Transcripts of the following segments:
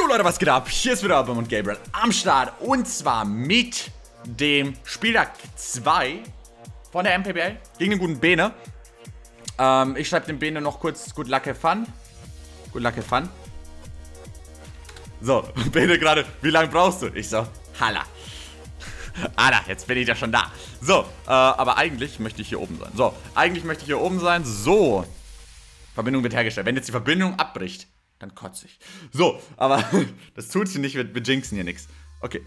Jo Leute, was geht ab? Hier ist wieder Album und Gabriel am Start. Und zwar mit dem Spieltag 2 von der MPBL gegen den guten Bene. Ähm, ich schreibe dem Bene noch kurz Good Luck have fun. Good Luck have fun. So, Bene gerade, wie lange brauchst du? Ich so, Halla. Alter, jetzt bin ich ja schon da. So, äh, aber eigentlich möchte ich hier oben sein. So, eigentlich möchte ich hier oben sein. So. Verbindung wird hergestellt. Wenn jetzt die Verbindung abbricht, dann kotze ich. So, aber das tut sie nicht, wir, wir jinxen hier nichts. Okay.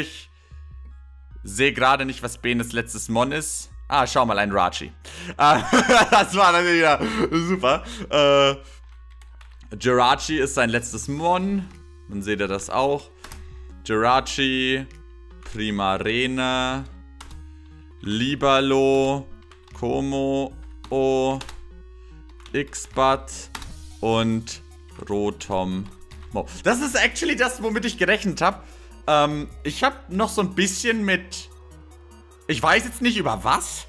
Ich sehe gerade nicht, was Benes letztes Mon ist. Ah, schau mal, ein Rachi. Ah, das war natürlich wieder super. Äh, Jirachi ist sein letztes Mon. Dann seht ihr das auch. Jirachi, Primarena, Libalo, Como, O, Xbat und Rotom. Das ist actually das, womit ich gerechnet habe. Ähm, ich habe noch so ein bisschen mit... Ich weiß jetzt nicht über was,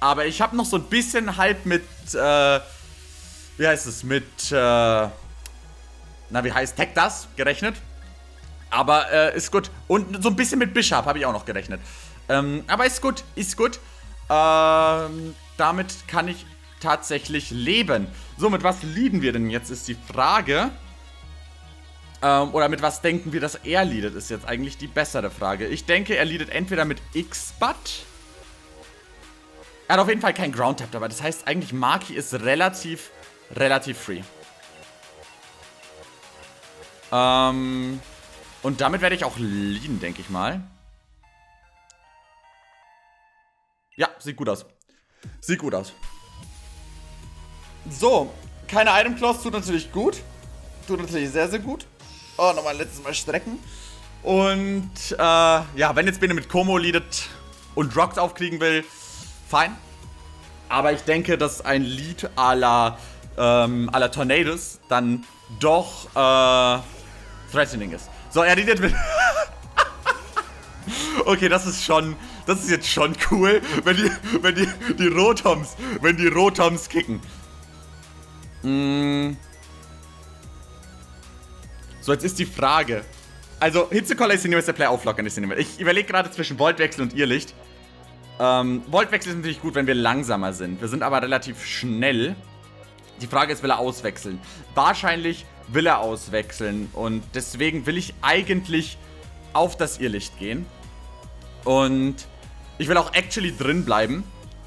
aber ich habe noch so ein bisschen halt mit... Äh, wie heißt es? Mit... Äh, na, wie heißt Tech das gerechnet? Aber äh, ist gut. Und so ein bisschen mit Bishop habe ich auch noch gerechnet. Ähm, aber ist gut, ist gut. Ähm, damit kann ich tatsächlich leben. So, mit was lieben wir denn jetzt, ist die Frage. Ähm, oder mit was denken wir, dass er leadet, ist jetzt eigentlich die bessere Frage. Ich denke, er leadet entweder mit X-Butt. Er hat auf jeden Fall kein Ground-Tap dabei. Das heißt, eigentlich Maki ist relativ, relativ free. Ähm, und damit werde ich auch leaden, denke ich mal. Ja, sieht gut aus. Sieht gut aus. So, keine Item Clause tut natürlich gut. Tut natürlich sehr, sehr gut. Oh, nochmal letztes Mal strecken. Und, äh, ja, wenn jetzt Bene mit Como leadet und Rocks aufkriegen will, fein. Aber ich denke, dass ein Lead à la, ähm, à la Tornadoes dann doch, äh, threatening ist. So, er leadet mit... okay, das ist schon, das ist jetzt schon cool, wenn die, wenn die, die Rotoms, wenn die Rotoms kicken. Mm. So, jetzt ist die Frage. Also, Hitzekoller ist der Play auflockern ist Ich überlege gerade zwischen Voltwechsel und Irrlicht. Ähm, Voltwechsel ist natürlich gut, wenn wir langsamer sind. Wir sind aber relativ schnell. Die Frage ist, will er auswechseln? Wahrscheinlich will er auswechseln. Und deswegen will ich eigentlich auf das Irrlicht gehen. Und ich will auch actually drin bleiben.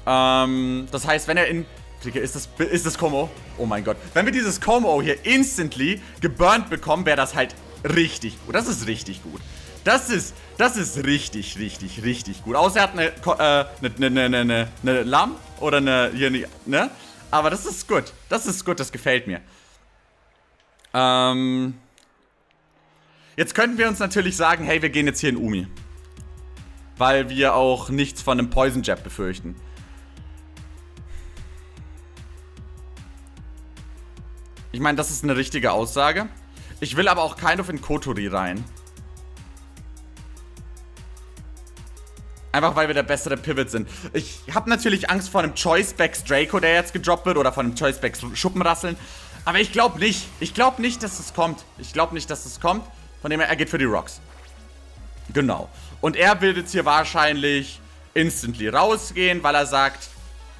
Ähm, das heißt, wenn er in Digga, ist das, ist das Como? Oh mein Gott. Wenn wir dieses Como hier instantly geburnt bekommen, wäre das halt richtig gut. Das ist richtig gut. Das ist, das ist richtig, richtig, richtig gut. Außer er hat eine, äh, eine, eine, eine, eine Lamm oder eine, hier, ne? Aber das ist gut. Das ist gut, das gefällt mir. Ähm. Jetzt könnten wir uns natürlich sagen, hey, wir gehen jetzt hier in Umi. Weil wir auch nichts von einem Poison Jab befürchten. Ich meine, das ist eine richtige Aussage. Ich will aber auch kein auf in Kotori rein. Einfach weil wir der bessere Pivot sind. Ich habe natürlich Angst vor einem Choicebacks Draco, der jetzt gedroppt wird, oder vor einem Choicebacks Schuppenrasseln. Aber ich glaube nicht. Ich glaube nicht, dass es kommt. Ich glaube nicht, dass es kommt. Von dem her, er geht für die Rocks. Genau. Und er will jetzt hier wahrscheinlich instantly rausgehen, weil er sagt,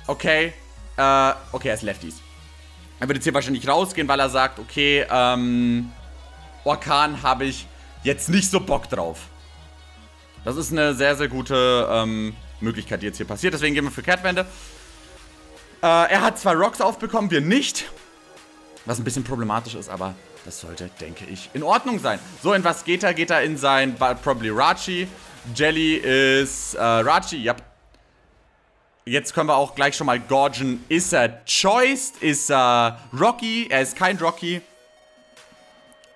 okay, äh, okay, er ist Lefties. Er wird jetzt hier wahrscheinlich rausgehen, weil er sagt, okay, ähm, Orkan habe ich jetzt nicht so Bock drauf. Das ist eine sehr, sehr gute ähm, Möglichkeit, die jetzt hier passiert. Deswegen gehen wir für Kehrtwende. Äh, er hat zwei Rocks aufbekommen, wir nicht. Was ein bisschen problematisch ist, aber das sollte, denke ich, in Ordnung sein. So, in was geht er? Geht er in sein, probably Rachi. Jelly ist, äh, Rachi, ja, Jetzt können wir auch gleich schon mal gorgen. Ist er choiced? Ist er Rocky? Er ist kein Rocky.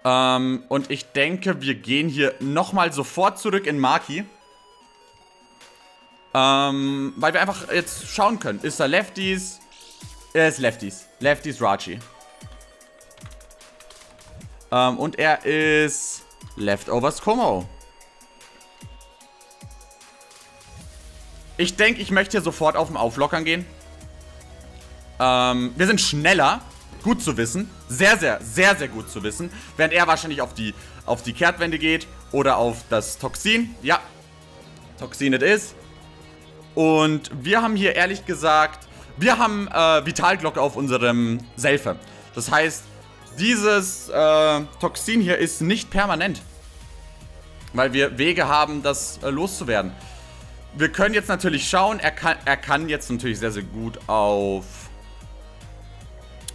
Ähm, und ich denke, wir gehen hier nochmal sofort zurück in Maki. Ähm, weil wir einfach jetzt schauen können. Ist er Lefties? Er ist Lefties. Lefties Rachi. Ähm, und er ist Leftovers Como. Ich denke, ich möchte hier sofort auf dem Auflockern gehen. Ähm, wir sind schneller. Gut zu wissen. Sehr, sehr, sehr, sehr gut zu wissen. Während er wahrscheinlich auf die, auf die Kehrtwende geht oder auf das Toxin. Ja, Toxin it is. Und wir haben hier ehrlich gesagt, wir haben äh, Vitalglocke auf unserem Selfe. Das heißt, dieses äh, Toxin hier ist nicht permanent. Weil wir Wege haben, das äh, loszuwerden. Wir können jetzt natürlich schauen, er kann, er kann jetzt natürlich sehr, sehr gut auf...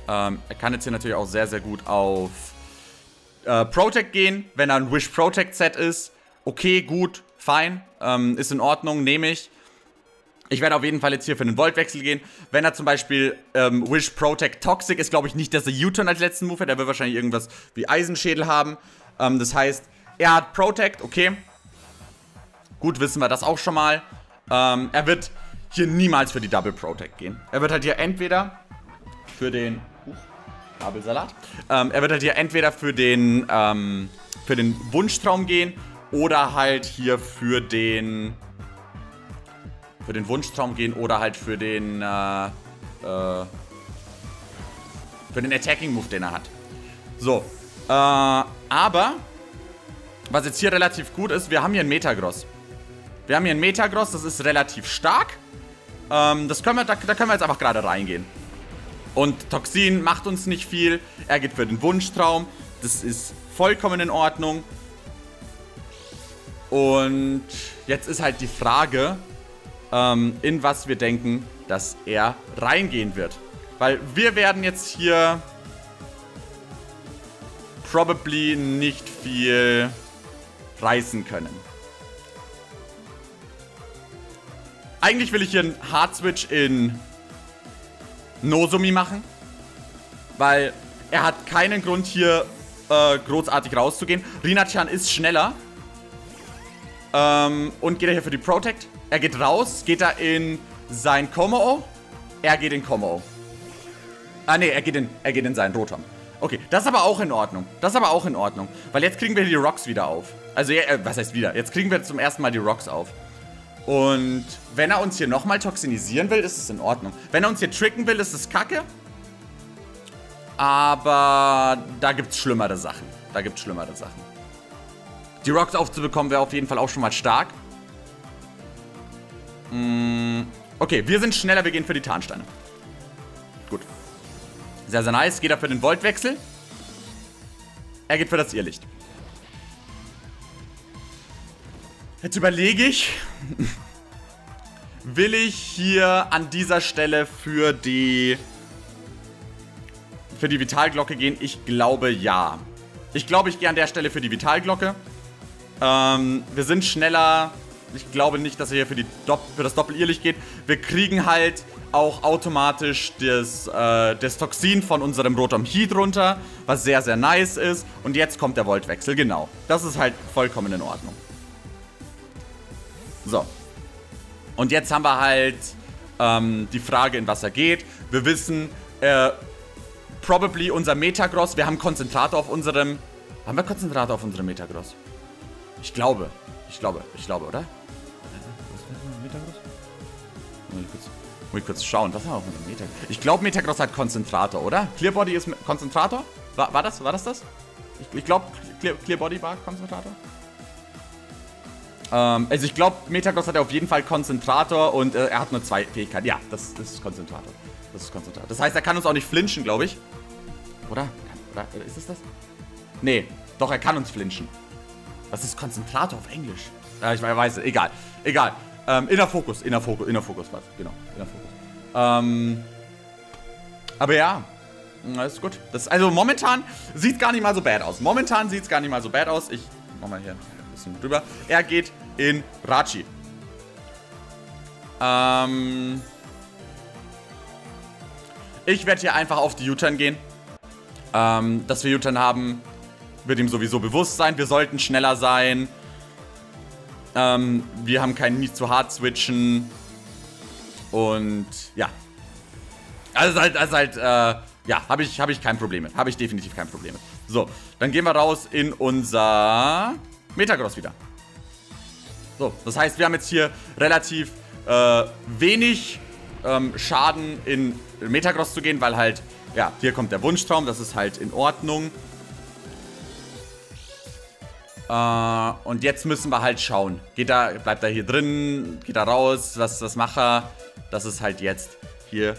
Ähm, er kann jetzt hier natürlich auch sehr, sehr gut auf äh, Protect gehen, wenn er ein Wish Protect Set ist. Okay, gut, fein, ähm, ist in Ordnung, nehme ich. Ich werde auf jeden Fall jetzt hier für den Voltwechsel gehen. Wenn er zum Beispiel ähm, Wish Protect Toxic ist, glaube ich nicht, dass er U-Turn als letzten Move hat. Er wird wahrscheinlich irgendwas wie Eisenschädel haben. Ähm, das heißt, er hat Protect, okay. Gut, wissen wir das auch schon mal. Ähm, er wird hier niemals für die Double Protect gehen. Er wird halt hier entweder für den... Uh, Kabelsalat. Ähm, er wird halt hier entweder für den, ähm, für den Wunschtraum gehen oder halt hier für den für den Wunschtraum gehen oder halt für den, äh, äh, für den Attacking-Move, den er hat. So, äh, aber, was jetzt hier relativ gut ist, wir haben hier einen Metagross. Wir haben hier einen Metagross, das ist relativ stark. Ähm, das können wir, da, da können wir jetzt einfach gerade reingehen. Und Toxin macht uns nicht viel. Er geht für den Wunschtraum. Das ist vollkommen in Ordnung. Und jetzt ist halt die Frage, ähm, in was wir denken, dass er reingehen wird. Weil wir werden jetzt hier probably nicht viel reißen können. Eigentlich will ich hier einen Hard Switch in Nozomi machen. Weil er hat keinen Grund hier äh, großartig rauszugehen. Rinachan ist schneller. Ähm, und geht er hier für die Protect. Er geht raus, geht er in sein Komo. Er geht in Komo. Ah, nee, er geht in, er geht in seinen Rotom. Okay, das ist aber auch in Ordnung. Das ist aber auch in Ordnung. Weil jetzt kriegen wir die Rocks wieder auf. Also, äh, was heißt wieder? Jetzt kriegen wir zum ersten Mal die Rocks auf. Und wenn er uns hier nochmal toxinisieren will, ist es in Ordnung. Wenn er uns hier tricken will, ist es kacke. Aber da gibt es schlimmere Sachen. Da gibt es schlimmere Sachen. Die Rocks aufzubekommen wäre auf jeden Fall auch schon mal stark. Mm, okay, wir sind schneller, wir gehen für die Tarnsteine. Gut. Sehr, sehr nice. Geht er für den Voltwechsel. Er geht für das Irrlicht. Jetzt überlege ich, will ich hier an dieser Stelle für die für die Vitalglocke gehen? Ich glaube ja. Ich glaube, ich gehe an der Stelle für die Vitalglocke. Ähm, wir sind schneller, ich glaube nicht, dass er hier für, die Dopp für das Doppel-Irrlicht geht. Wir kriegen halt auch automatisch das, äh, das Toxin von unserem Rotom Heat runter, was sehr, sehr nice ist. Und jetzt kommt der Voltwechsel, genau. Das ist halt vollkommen in Ordnung. So. Und jetzt haben wir halt ähm, die Frage, in was er geht. Wir wissen, äh, probably unser Metagross, wir haben Konzentrator auf unserem... Haben wir Konzentrator auf unserem Metagross? Ich glaube. Ich glaube, ich glaube, oder? Muss ich kurz, muss ich kurz schauen. Was haben wir auf einem Metagross? Ich glaube, Metagross hat Konzentrator, oder? Clearbody ist Konzentrator? War, war das? War das das? Ich, ich glaube, Clear, Clearbody war Konzentrator. Ähm, also ich glaube, Metagross hat auf jeden Fall Konzentrator und äh, er hat nur zwei Fähigkeiten. Ja, das, das ist Konzentrator. Das ist Konzentrator. Das heißt, er kann uns auch nicht flinchen, glaube ich. Oder? Oder? Ist es das? Nee, doch, er kann uns flinchen. Was ist Konzentrator auf Englisch? Ja, ich weiß, egal. Egal. Ähm, inner Fokus, inner Fokus, inner Fokus was. Genau, inner Fokus. Ähm, aber ja, ist gut. Das, also momentan sieht es gar nicht mal so bad aus. Momentan sieht es gar nicht mal so bad aus. Ich mach mal hier ein bisschen drüber. Er geht in Rachi. Ähm, ich werde hier einfach auf die U-Turn gehen. Ähm, dass wir U-Turn haben, wird ihm sowieso bewusst sein. Wir sollten schneller sein. Ähm, wir haben keinen Need zu hard switchen. Und ja. Also halt, also halt, äh, ja, habe ich, hab ich kein Problem mit. Habe ich definitiv kein Problem mit. So, dann gehen wir raus in unser Metagross wieder. So, das heißt, wir haben jetzt hier relativ äh, wenig ähm, Schaden in Metagross zu gehen, weil halt Ja, hier kommt der Wunschtraum, das ist halt in Ordnung. Äh, und jetzt müssen wir halt schauen. Geht er, bleibt er hier drin? Geht er raus? Was das Macher? Das ist halt jetzt hier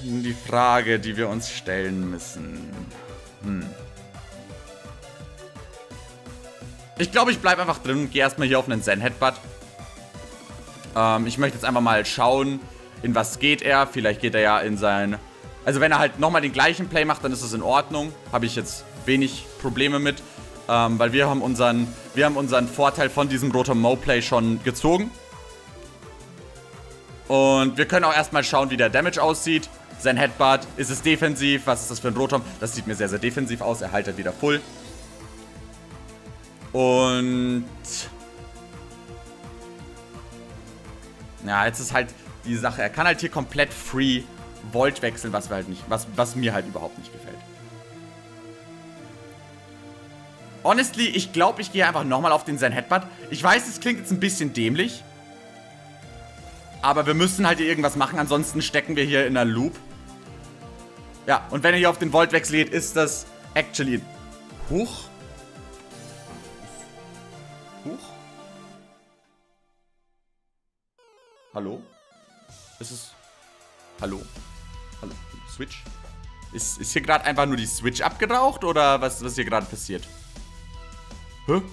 die Frage, die wir uns stellen müssen. Hm. Ich glaube, ich bleibe einfach drin und gehe erstmal hier auf einen Zen-Headbutt. Ähm, ich möchte jetzt einfach mal schauen, in was geht er. Vielleicht geht er ja in sein... Also wenn er halt nochmal den gleichen Play macht, dann ist das in Ordnung. Habe ich jetzt wenig Probleme mit. Ähm, weil wir haben unseren, wir haben unseren Vorteil von diesem Rotom Mo-Play schon gezogen. Und wir können auch erstmal schauen, wie der Damage aussieht. Sein Headbutt, ist es defensiv? Was ist das für ein Rotom? Das sieht mir sehr, sehr defensiv aus. Er haltet wieder full. Und... Ja, jetzt ist halt die Sache. Er kann halt hier komplett free Volt wechseln, was, halt nicht, was, was mir halt überhaupt nicht gefällt. Honestly, ich glaube, ich gehe einfach nochmal auf den Zen Headbutt. Ich weiß, es klingt jetzt ein bisschen dämlich. Aber wir müssen halt hier irgendwas machen, ansonsten stecken wir hier in einer Loop. Ja, und wenn er hier auf den Voltwechsel geht, ist das actually... Huch. Hallo? Ist es... Hallo? Hallo? Switch? Ist, ist hier gerade einfach nur die Switch abgeraucht oder was, was hier gerade passiert? Hä? Okay,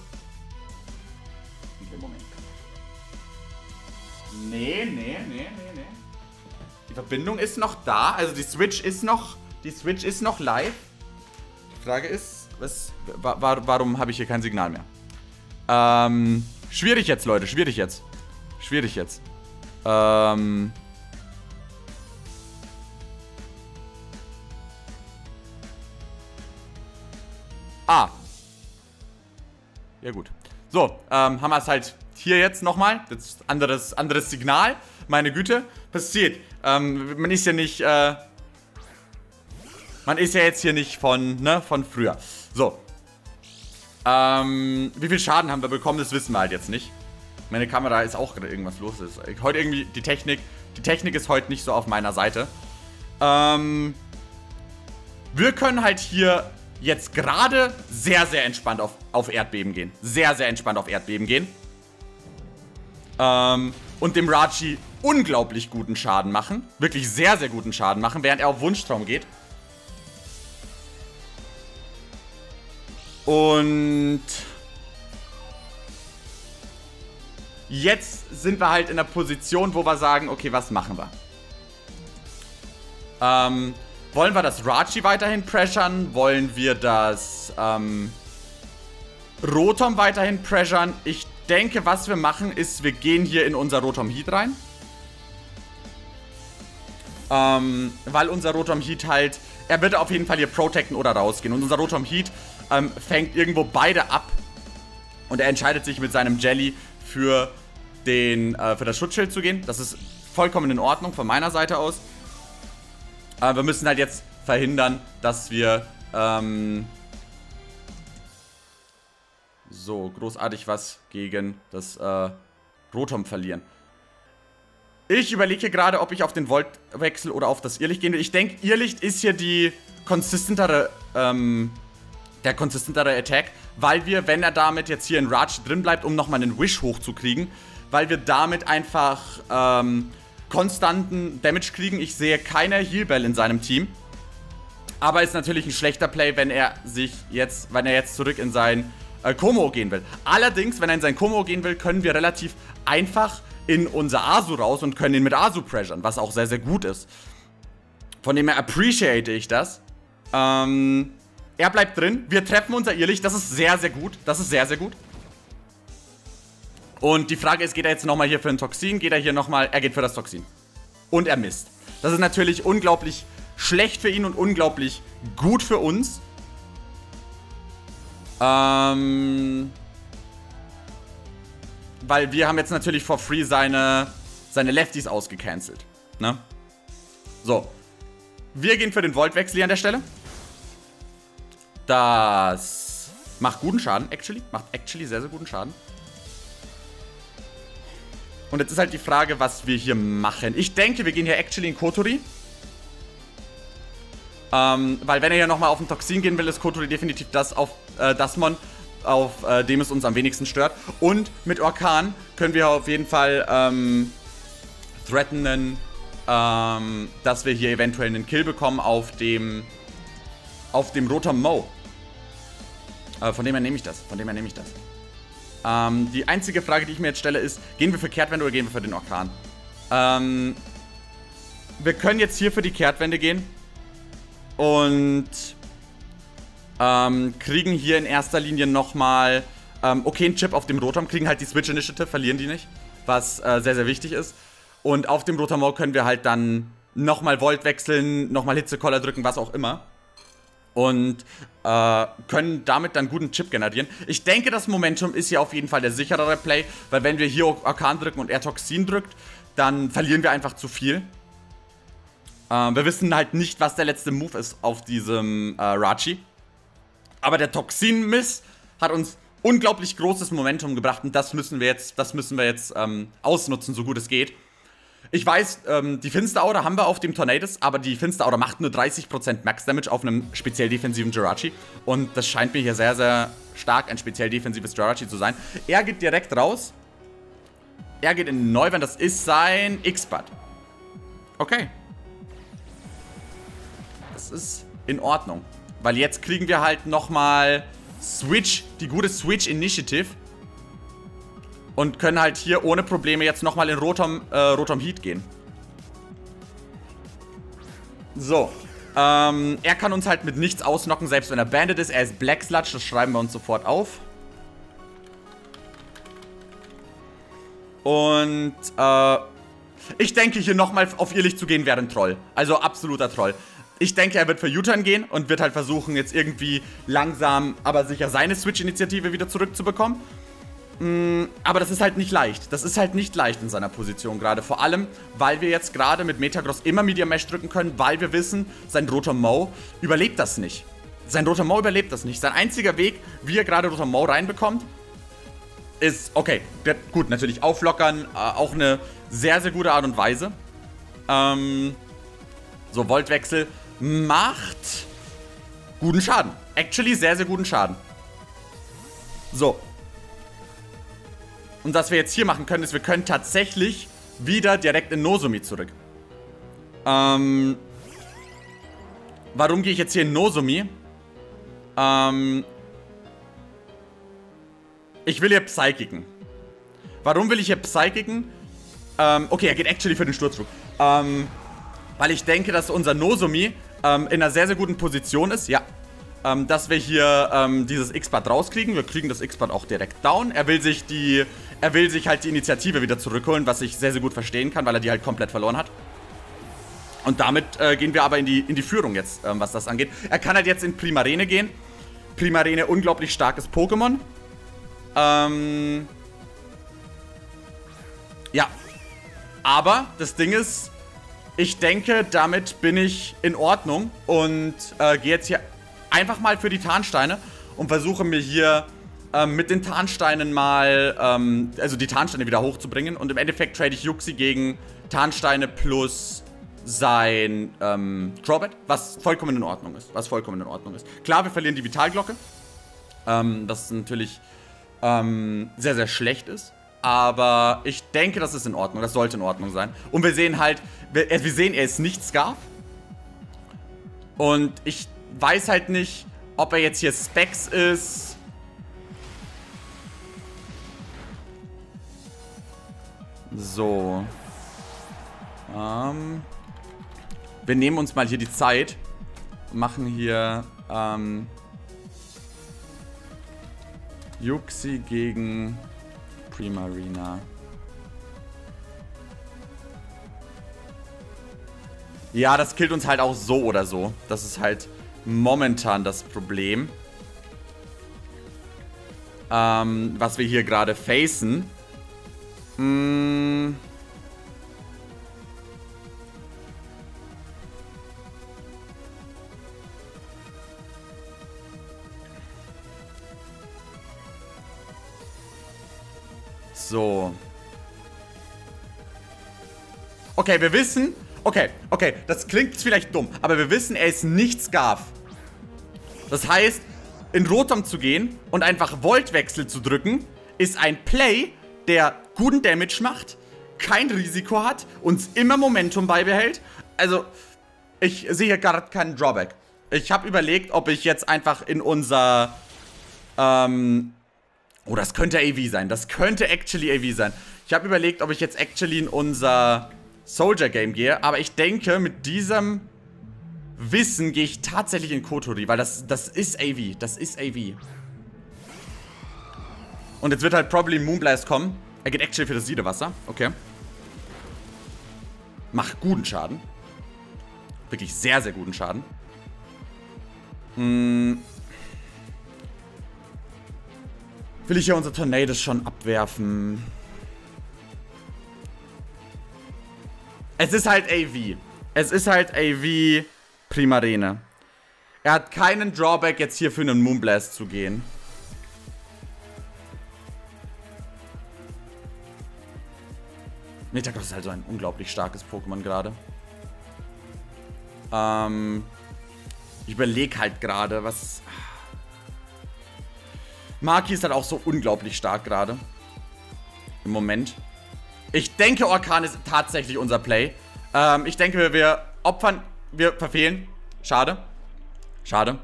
Moment. Nee, nee, nee, nee, nee. Die Verbindung ist noch da. Also die Switch ist noch. Die Switch ist noch live. Die Frage ist, was, wa warum habe ich hier kein Signal mehr? Ähm, schwierig jetzt, Leute. Schwierig jetzt. Schwierig jetzt. Ähm. Ah, ja gut. So, ähm, haben wir es halt hier jetzt nochmal. Jetzt anderes, anderes Signal. Meine Güte. Passiert. Ähm, man ist ja nicht, äh, Man ist ja jetzt hier nicht von, ne, von früher. So. Ähm, wie viel Schaden haben wir bekommen, das wissen wir halt jetzt nicht. Meine Kamera ist auch gerade irgendwas los. Ist heute irgendwie die Technik. Die Technik ist heute nicht so auf meiner Seite. Ähm, wir können halt hier jetzt gerade sehr, sehr entspannt auf, auf Erdbeben gehen. Sehr, sehr entspannt auf Erdbeben gehen. Ähm, und dem Raji unglaublich guten Schaden machen. Wirklich sehr, sehr guten Schaden machen, während er auf Wunschtraum geht. Und jetzt sind wir halt in der Position, wo wir sagen, okay, was machen wir? Ähm, wollen wir das Rachi weiterhin pressern? Wollen wir das ähm, Rotom weiterhin pressern? Ich denke, was wir machen, ist, wir gehen hier in unser Rotom Heat rein. Ähm, weil unser Rotom Heat halt, er wird auf jeden Fall hier protecten oder rausgehen. Und unser Rotom Heat ähm, fängt irgendwo beide ab. Und er entscheidet sich mit seinem Jelly für, den, äh, für das Schutzschild zu gehen. Das ist vollkommen in Ordnung von meiner Seite aus. Aber wir müssen halt jetzt verhindern, dass wir ähm, so großartig was gegen das äh, Rotom verlieren. Ich überlege gerade, ob ich auf den Volt wechsle oder auf das Irrlicht gehen will. Ich denke, Irrlicht ist hier die konsistentere, ähm, der konsistentere Attack, weil wir, wenn er damit jetzt hier in Raj drin bleibt, um nochmal einen Wish hochzukriegen, weil wir damit einfach, ähm, konstanten Damage kriegen. Ich sehe keine Healbell in seinem Team. Aber ist natürlich ein schlechter Play, wenn er sich jetzt, wenn er jetzt zurück in sein äh, Komo gehen will. Allerdings, wenn er in sein Komo gehen will, können wir relativ einfach in unser Asu raus und können ihn mit Asu pressuren, was auch sehr, sehr gut ist. Von dem her appreciate ich das. Ähm, er bleibt drin. Wir treffen unser Irrlicht. Das ist sehr, sehr gut. Das ist sehr, sehr gut. Und die Frage ist, geht er jetzt nochmal hier für ein Toxin? Geht er hier nochmal? Er geht für das Toxin. Und er misst. Das ist natürlich unglaublich schlecht für ihn und unglaublich gut für uns. Ähm... Weil wir haben jetzt natürlich for free seine, seine Lefties ausgecancelt. Ne? So. Wir gehen für den Voltwechsel hier an der Stelle. Das macht guten Schaden, actually. Macht actually sehr, sehr guten Schaden. Und jetzt ist halt die Frage, was wir hier machen. Ich denke, wir gehen hier actually in Kotori. Ähm, weil wenn er ja nochmal auf den Toxin gehen will, ist Kotori definitiv das auf äh, das Mon, auf äh, dem es uns am wenigsten stört. Und mit Orkan können wir auf jeden Fall ähm, threatenen, ähm, dass wir hier eventuell einen Kill bekommen auf dem auf dem Rotom Mo. Äh, von dem her nehme ich das. Von dem her nehme ich das. Ähm, die einzige Frage, die ich mir jetzt stelle, ist, gehen wir für Kehrtwende oder gehen wir für den Orkan? Ähm, wir können jetzt hier für die Kehrtwende gehen. Und ähm, kriegen hier in erster Linie nochmal ähm, okay einen Chip auf dem Rotom, kriegen halt die Switch Initiative, verlieren die nicht, was äh, sehr, sehr wichtig ist. Und auf dem Rotom können wir halt dann nochmal Volt wechseln, nochmal Hitzekoller drücken, was auch immer und äh, können damit dann guten Chip generieren. Ich denke, das Momentum ist hier auf jeden Fall der sicherere Play, weil wenn wir hier Orkan drücken und er Toxin drückt, dann verlieren wir einfach zu viel. Äh, wir wissen halt nicht, was der letzte Move ist auf diesem äh, Rachi. Aber der Toxin-Miss hat uns unglaublich großes Momentum gebracht und das müssen wir jetzt, das müssen wir jetzt ähm, ausnutzen, so gut es geht. Ich weiß, ähm, die Finster-Aura haben wir auf dem Tornadus, aber die Finster-Aura macht nur 30% Max-Damage auf einem speziell defensiven Jirachi. Und das scheint mir hier sehr, sehr stark ein speziell defensives Jirachi zu sein. Er geht direkt raus. Er geht in Neuwand, das ist sein X-Bud. Okay. Das ist in Ordnung. Weil jetzt kriegen wir halt nochmal Switch, die gute Switch Initiative. Und können halt hier ohne Probleme jetzt nochmal in Rotom, äh, Rotom Heat gehen. So. Ähm, er kann uns halt mit nichts ausnocken, selbst wenn er Bandit ist. Er ist Black Sludge, das schreiben wir uns sofort auf. Und, äh, ich denke, hier nochmal auf ihr Licht zu gehen, wäre ein Troll. Also absoluter Troll. Ich denke, er wird für U-Turn gehen und wird halt versuchen, jetzt irgendwie langsam, aber sicher seine Switch-Initiative wieder zurückzubekommen. Mm, aber das ist halt nicht leicht. Das ist halt nicht leicht in seiner Position gerade. Vor allem, weil wir jetzt gerade mit Metagross immer Media Mesh drücken können, weil wir wissen, sein roter Mo überlebt das nicht. Sein roter Mo überlebt das nicht. Sein einziger Weg, wie er gerade roter Mo reinbekommt, ist, okay, gut, natürlich auflockern, äh, auch eine sehr, sehr gute Art und Weise. Ähm, so, Voltwechsel macht guten Schaden. Actually sehr, sehr guten Schaden. So, und was wir jetzt hier machen können, ist, wir können tatsächlich wieder direkt in Nozomi zurück. Ähm, warum gehe ich jetzt hier in Nozomi? Ähm, ich will hier Psychiken. Warum will ich hier Psychiken? Ähm, okay, er geht actually für den Sturzflug. Ähm, weil ich denke, dass unser Nozomi ähm, in einer sehr, sehr guten Position ist. Ja, ähm, dass wir hier ähm, dieses X-Bad rauskriegen. Wir kriegen das X-Bad auch direkt down. Er will sich die, er will sich halt die Initiative wieder zurückholen, was ich sehr, sehr gut verstehen kann, weil er die halt komplett verloren hat. Und damit äh, gehen wir aber in die, in die Führung jetzt, ähm, was das angeht. Er kann halt jetzt in Primarene gehen. Primarene, unglaublich starkes Pokémon. Ähm... Ja. Aber das Ding ist, ich denke, damit bin ich in Ordnung und äh, gehe jetzt hier einfach mal für die Tarnsteine und versuche mir hier ähm, mit den Tarnsteinen mal, ähm, also die Tarnsteine wieder hochzubringen. Und im Endeffekt trade ich Yuxi gegen Tarnsteine plus sein ähm, Drawback, was vollkommen in Ordnung ist. Was vollkommen in Ordnung ist. Klar, wir verlieren die Vitalglocke, ähm, das natürlich ähm, sehr, sehr schlecht ist. Aber ich denke, das ist in Ordnung. Das sollte in Ordnung sein. Und wir sehen halt, wir, wir sehen, er ist nicht Scarf. Und ich weiß halt nicht, ob er jetzt hier Specs ist. So. Ähm. Wir nehmen uns mal hier die Zeit. Machen hier, ähm. Yuxi gegen Primarina. Ja, das killt uns halt auch so oder so. Das ist halt momentan das Problem. Ähm, was wir hier gerade facen. Mmh. So. Okay, wir wissen, Okay, okay, das klingt vielleicht dumm, aber wir wissen, er ist nicht Scarf. Das heißt, in Rotom zu gehen und einfach Voltwechsel zu drücken, ist ein Play, der guten Damage macht, kein Risiko hat, uns immer Momentum beibehält. Also, ich sehe gerade keinen Drawback. Ich habe überlegt, ob ich jetzt einfach in unser... Ähm, oh, das könnte AV sein. Das könnte actually AV sein. Ich habe überlegt, ob ich jetzt actually in unser Soldier Game gehe. Aber ich denke, mit diesem Wissen gehe ich tatsächlich in Kotori. Weil das, das ist AV. Das ist AV. Und jetzt wird halt probably Moonblast kommen. Er geht actually für das Siedewasser. Okay. Macht guten Schaden. Wirklich sehr, sehr guten Schaden. Hm. Will ich ja unser Tornados schon abwerfen? Es ist halt AV. Es ist halt AV Primarene. Er hat keinen Drawback, jetzt hier für einen Moonblast zu gehen. Metagross ist halt so ein unglaublich starkes Pokémon gerade. Ähm, ich überlege halt gerade, was... Maki ist halt auch so unglaublich stark gerade. Im Moment. Ich denke, Orkan ist tatsächlich unser Play. Ähm, ich denke, wir opfern... Wir verfehlen. Schade. Schade.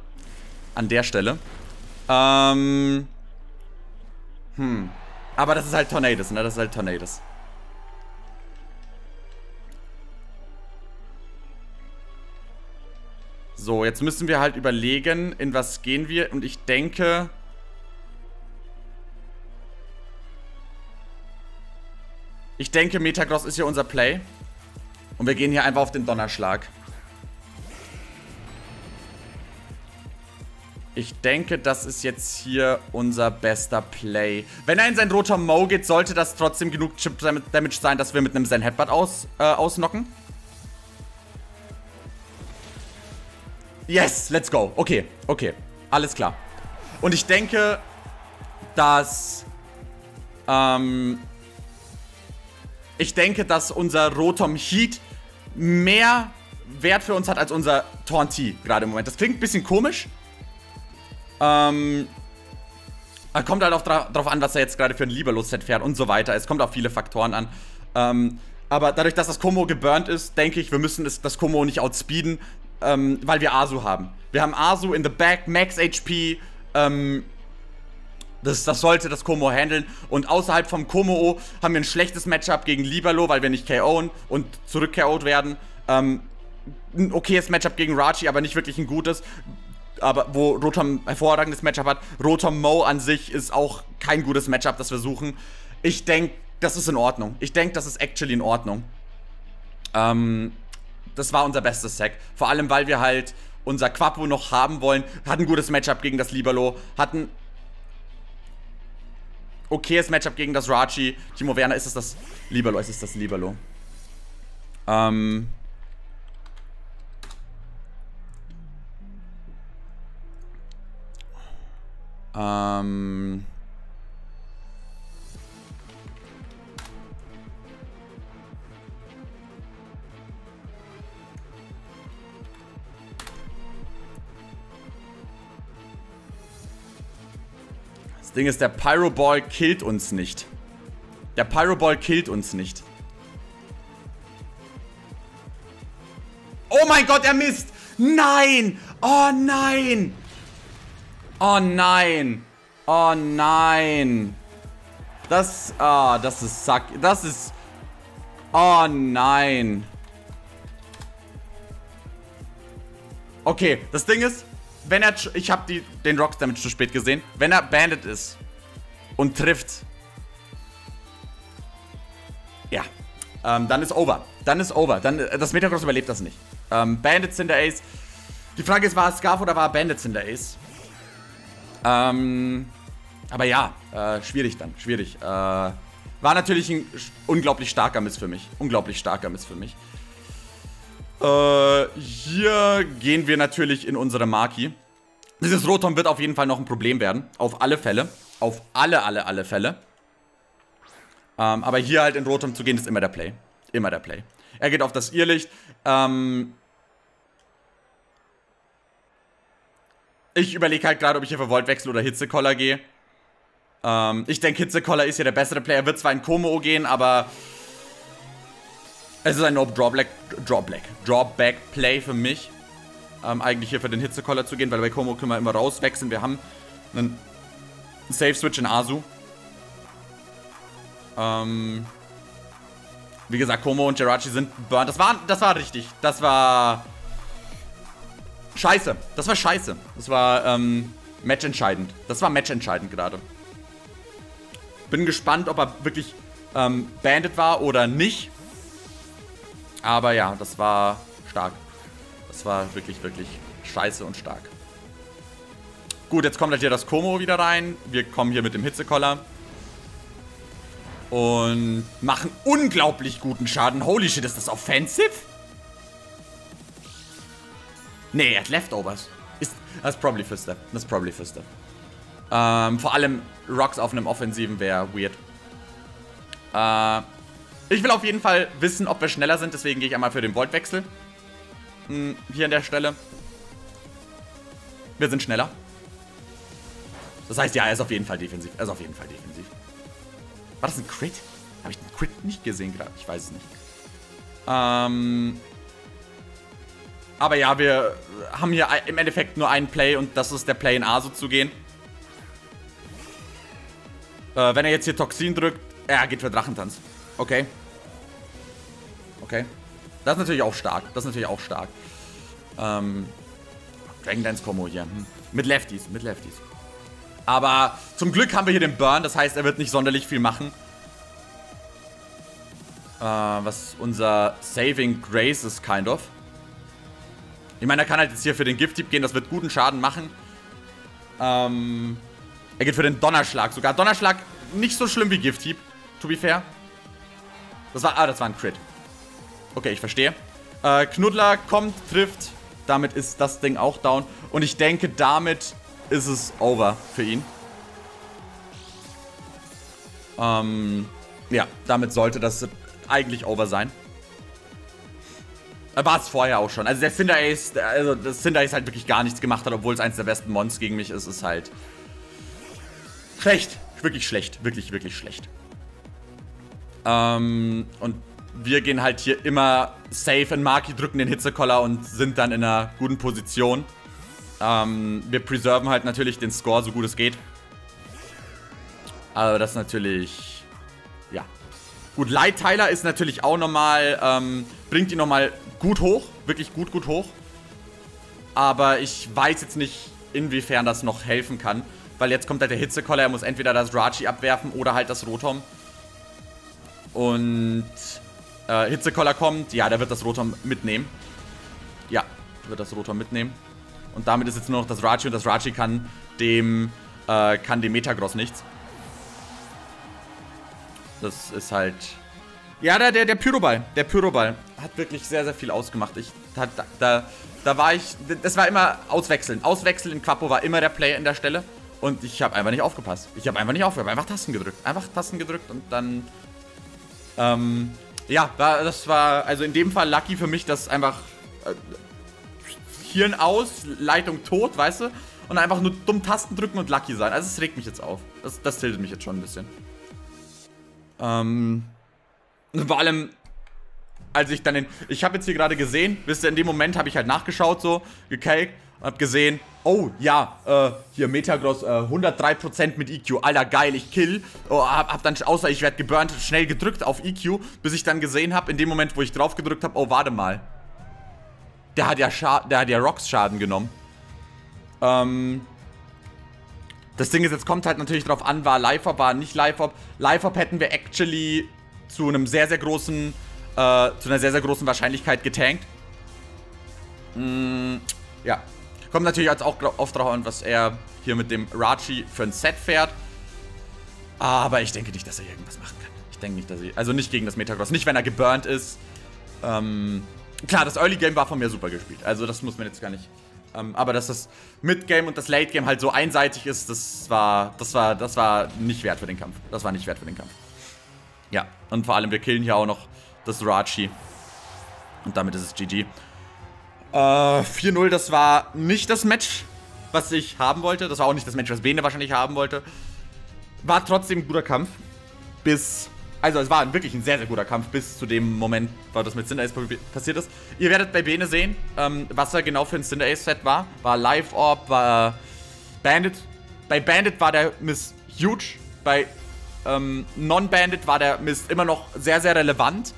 An der Stelle. Ähm... Hm. Aber das ist halt Tornados, ne? Das ist halt Tornados. So, jetzt müssen wir halt überlegen, in was gehen wir. Und ich denke... Ich denke, Metagross ist hier unser Play. Und wir gehen hier einfach auf den Donnerschlag. Ich denke, das ist jetzt hier unser bester Play. Wenn er in sein roter Mo geht, sollte das trotzdem genug Chip Damage sein, dass wir mit einem Zen Headbutt aus, äh, ausnocken. Yes, let's go. Okay, okay. Alles klar. Und ich denke, dass... Ähm, ich denke, dass unser Rotom Heat mehr Wert für uns hat als unser Taunty gerade im Moment. Das klingt ein bisschen komisch. Ähm, kommt halt auch dra drauf an, was er jetzt gerade für ein Lieberlos-Set fährt und so weiter. Es kommt auf viele Faktoren an. Ähm, aber dadurch, dass das Komo geburnt ist, denke ich, wir müssen das Komo nicht outspeeden ähm, weil wir Asu haben. Wir haben Asu in the back, Max HP, ähm, das, das, sollte das Komo handeln. Und außerhalb vom Komo haben wir ein schlechtes Matchup gegen Libero, weil wir nicht KO'en und zurück KO'd werden. Ähm, ein okayes Matchup gegen Rachi, aber nicht wirklich ein gutes. Aber wo Rotom ein hervorragendes Matchup hat. Rotom Mo an sich ist auch kein gutes Matchup, das wir suchen. Ich denke, das ist in Ordnung. Ich denke, das ist actually in Ordnung. Ähm, das war unser bestes Sack. Vor allem, weil wir halt unser Quapo noch haben wollen. Hat ein gutes Matchup gegen das Liberlo. Hat ein okayes Matchup gegen das Rachi. Timo Werner, ist es das Liberlo? Ist es das Liberlo? Ähm... Ähm... Ding ist, der Pyroball killt uns nicht. Der Pyroball killt uns nicht. Oh mein Gott, er misst! Nein! Oh nein! Oh nein! Oh nein! Das, ah, das ist Sack. Das ist, oh nein! Okay, das Ding ist, wenn er, ich habe den Rocks Damage zu spät gesehen, wenn er Bandit ist und trifft, ja, ähm, dann ist over. Dann ist over. Dann, äh, das Metacross überlebt das nicht. Ähm, Bandits in der Ace. Die Frage ist, war es Scarf oder war Bandits in der Ace? Ähm, aber ja, äh, schwierig dann, schwierig. Äh, war natürlich ein unglaublich starker Miss für mich. Unglaublich starker Miss für mich. Äh, hier gehen wir natürlich in unsere Maki. Dieses Rotom wird auf jeden Fall noch ein Problem werden. Auf alle Fälle. Auf alle, alle, alle Fälle. Ähm, aber hier halt in Rotom zu gehen, ist immer der Play. Immer der Play. Er geht auf das Irrlicht. Ähm, ich überlege halt gerade, ob ich hier für Volt wechsle oder Hitzekoller gehe. Ähm, ich denke, Hitzekoller ist hier der bessere Player. Er wird zwar in Komo gehen, aber es ist ein No-Drawback Drawback, Drawback Play für mich. Ähm, eigentlich hier für den Hitzekoller zu gehen, weil bei Komo können wir immer rauswechseln. Wir haben einen Safe-Switch in Asu. Ähm, wie gesagt, Komo und Jirachi sind burnt. Das war, das war richtig. Das war scheiße. Das war scheiße. Das war ähm, matchentscheidend. Das war matchentscheidend gerade. Bin gespannt, ob er wirklich ähm, banded war oder nicht. Aber ja, das war stark. Das war wirklich, wirklich scheiße und stark. Gut, jetzt kommt halt hier das Komo wieder rein. Wir kommen hier mit dem Hitzekoller. Und machen unglaublich guten Schaden. Holy shit, ist das offensive? Nee, er hat Leftovers. Ist, das ist probably für Step. Ist probably für Step. Ähm, vor allem Rocks auf einem Offensiven wäre weird. Äh, ich will auf jeden Fall wissen, ob wir schneller sind. Deswegen gehe ich einmal für den Voltwechsel. Hm, hier an der Stelle. Wir sind schneller. Das heißt, ja, er ist auf jeden Fall defensiv. Er ist auf jeden Fall defensiv. War das ein Crit? Habe ich den Crit nicht gesehen gerade? Ich weiß es nicht. Ähm. Aber ja, wir haben hier im Endeffekt nur einen Play und das ist der Play in A so zu gehen. Äh, wenn er jetzt hier Toxin drückt, er geht für Drachentanz. Okay. Okay. Das ist natürlich auch stark. Das ist natürlich auch stark. Ähm, Dragon Dance Combo hier. Hm. Mit Lefties, mit Lefties. Aber zum Glück haben wir hier den Burn, das heißt, er wird nicht sonderlich viel machen. Äh, was unser Saving Grace ist, kind of. Ich meine, er kann halt jetzt hier für den Gift-Tipp gehen, das wird guten Schaden machen. Ähm, er geht für den Donnerschlag sogar. Donnerschlag nicht so schlimm wie Gift-Tipp, to be fair. Das war, ah, das war ein Crit. Okay, ich verstehe. Äh, Knuddler kommt, trifft. Damit ist das Ding auch down. Und ich denke, damit ist es over für ihn. Ähm, ja, damit sollte das eigentlich over sein. War es vorher auch schon. Also der Cinder Ace, also das Cinder Ace halt wirklich gar nichts gemacht hat, obwohl es eins der besten Mons gegen mich ist, ist halt schlecht. Wirklich schlecht. Wirklich, wirklich schlecht. Ähm, und wir gehen halt hier immer safe in Marky, drücken den Hitzekoller und sind dann in einer guten Position. Ähm, wir preserven halt natürlich den Score, so gut es geht. Aber das ist natürlich... Ja. Gut, Light Tyler ist natürlich auch nochmal... Ähm, bringt ihn nochmal gut hoch. Wirklich gut, gut hoch. Aber ich weiß jetzt nicht, inwiefern das noch helfen kann. Weil jetzt kommt halt der Hitzekoller. Er muss entweder das Rachi abwerfen oder halt das Rotom. Und... Äh, Hitzekoller kommt. Ja, der wird das Rotom mitnehmen. Ja, wird das Rotom mitnehmen. Und damit ist jetzt nur noch das Rachi und das Rachi kann dem, äh, kann dem Metagross nichts. Das ist halt... Ja, der, der, der Pyroball, der Pyroball hat wirklich sehr, sehr viel ausgemacht. Ich, da, da, da war ich, das war immer Auswechseln. Auswechseln in Quapo war immer der Play in der Stelle. Und ich habe einfach nicht aufgepasst. Ich habe einfach nicht aufgepasst, einfach Tasten gedrückt. Einfach Tasten gedrückt und dann... Ähm, ja, das war also in dem Fall lucky für mich, dass einfach äh, Hirn aus, Leitung tot, weißt du? Und einfach nur dumm Tasten drücken und lucky sein. Also es regt mich jetzt auf. Das, das tiltet mich jetzt schon ein bisschen. Ähm, vor allem, als ich dann den... Ich habe jetzt hier gerade gesehen, wisst ihr, in dem Moment habe ich halt nachgeschaut so, gekaked und hab gesehen, oh ja, äh, hier Metagross, äh, 103% mit EQ, alter geil, ich kill. Oh, hab, hab dann, außer ich werde geburnt, schnell gedrückt auf EQ, bis ich dann gesehen habe, in dem Moment, wo ich drauf gedrückt habe, oh, warte mal. Der hat ja, Scha der hat ja Rocks Schaden genommen. Ähm. Das Ding ist, jetzt kommt halt natürlich drauf an, war Live-Hop, war nicht Live-Hop. Live-Hop hätten wir actually zu einem sehr, sehr großen, äh, zu einer sehr, sehr großen Wahrscheinlichkeit getankt. Mm, ja. Kommt natürlich jetzt auch oft drauf an, was er hier mit dem Rachi für ein Set fährt. Aber ich denke nicht, dass er irgendwas machen kann. Ich denke nicht, dass er... Also nicht gegen das Metagross. Nicht, wenn er geburnt ist. Ähm, Klar, das Early Game war von mir super gespielt. Also das muss man jetzt gar nicht. Ähm, aber dass das Mid Game und das Late Game halt so einseitig ist, das war, das war, das war nicht wert für den Kampf. Das war nicht wert für den Kampf. Ja, und vor allem wir killen hier auch noch das Rachi. Und damit ist es GG. Äh, 4-0, das war nicht das Match, was ich haben wollte. Das war auch nicht das Match, was Bene wahrscheinlich haben wollte. War trotzdem ein guter Kampf. Bis. Also, es war wirklich ein sehr, sehr guter Kampf, bis zu dem Moment, wo das mit Cinder Ace passiert ist. Ihr werdet bei Bene sehen, ähm, was er genau für ein Cinder Ace Set war. War Live Orb, war Bandit. Bei Bandit war der Miss huge. Bei ähm, Non-Bandit war der Mist immer noch sehr, sehr relevant,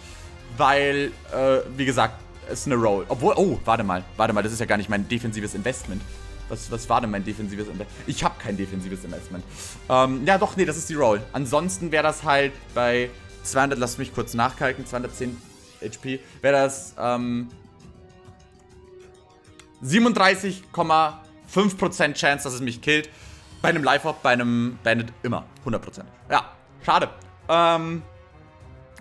weil, äh, wie gesagt, es ist eine Roll. Obwohl, oh, warte mal, warte mal, das ist ja gar nicht mein defensives Investment. Was, was war denn mein defensives Investment? Ich habe kein defensives Investment. Ähm, ja, doch, nee, das ist die Roll. Ansonsten wäre das halt bei 200, lass mich kurz nachkalken, 210 HP, wäre das ähm, 37,5% Chance, dass es mich killt. Bei einem Live-Hop, bei einem Bandit immer 100%. Ja, schade. Ähm,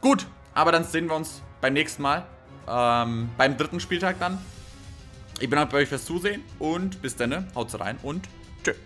gut, aber dann sehen wir uns beim nächsten Mal. Ähm, beim dritten Spieltag dann. Ich bedanke euch fürs Zusehen und bis dann. Haut rein und tschüss.